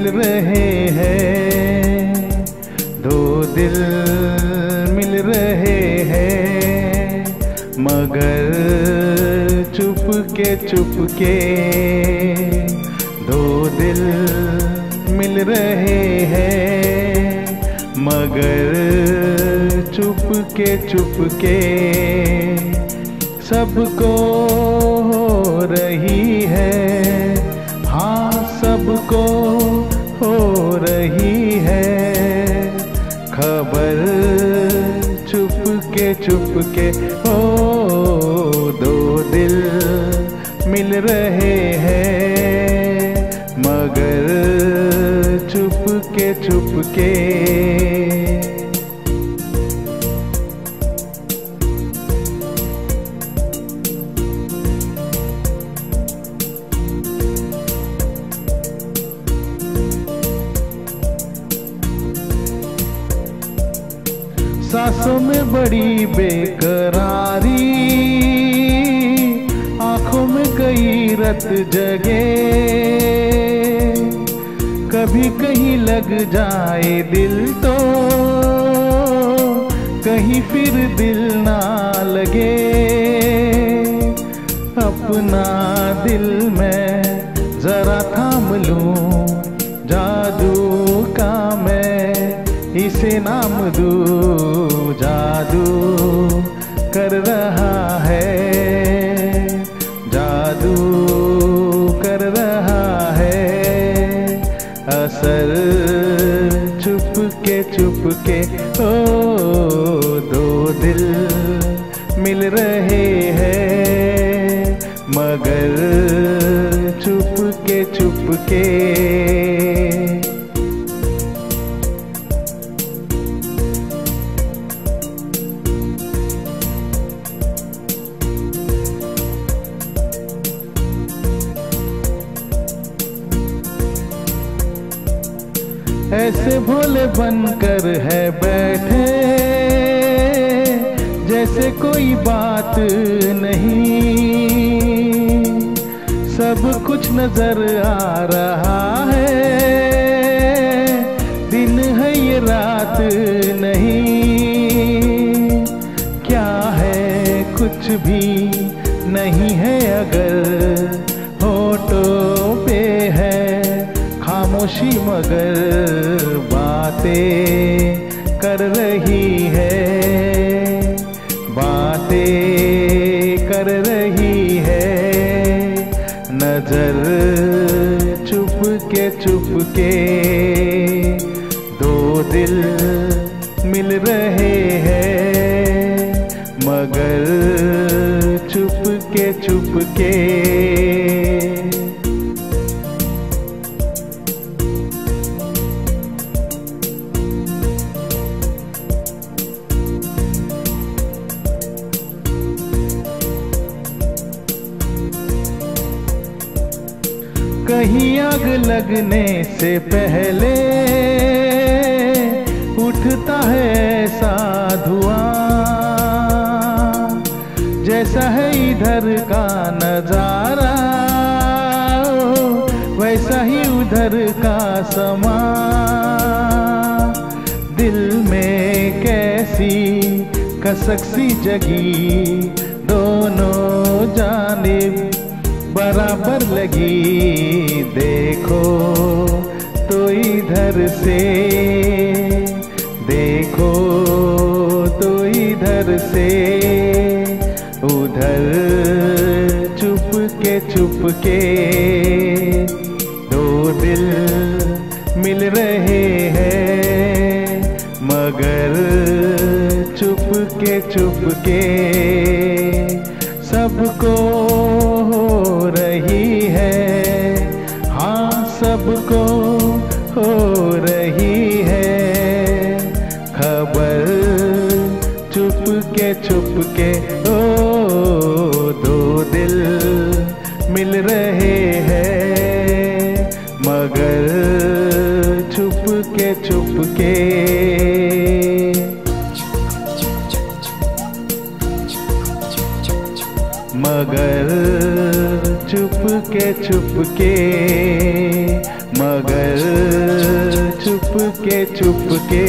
मिल रहे हैं, दो दिल मिल रहे हैं, मगर चुप के चुप के दो दिल मिल रहे हैं, मगर चुप के चुप के सबको हो रही है। हाँ सबको चुप के ओ हो दो दिल मिल रहे हैं मगर चुप के चुप के सांसों में बड़ी बेकरारी, आँखों में कई रत जगे। कभी कहीं लग जाए दिल तो कहीं फिर दिल ना लगे। अपना दिल में जरा थाम लूँ, जादू का मैं इसे नाम दू। जादू कर रहा है। जादू कर रहा है। असर चुप के चुप के ओ, दो दिल मिल रहे हैं। मगर चुप के चुप के ऐसे भोले बनकर है बैठे, जैसे कोई बात नहीं। सब कुछ नज़र आ रहा है, दिन है ये रात नहीं। क्या है कुछ भी नहीं है अगर। खामोशी मगर बातें कर रही है। बातें कर रही है। नज़र चुप के चुप के दो दिल मिल रहे हैं, मगर चुप के चुप के कहीं आग लगने से पहले उठता है ऐसा धुआँ। जैसा है इधर का नज़ारा, वैसा ही उधर का समा। दिल में कैसी कसक सी जगी, दोनों जानिब बराबर लगी, देखो तो इधर से, देखो तो इधर से, उधर चुप के चुप के दो दिल मिल रहे हैं, मगर चुप के चुप के के छुप के ओ, दो दिल मिल रहे हैं। मगर चुप के चुप के मगर चुप के चुप के मगर चुप के चुप के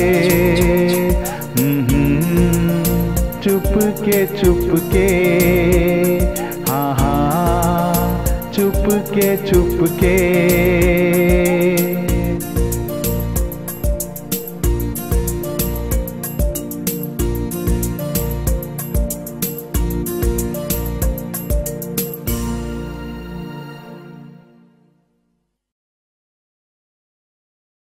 चुप के चुप के हाँ हाँ चुप के चुप के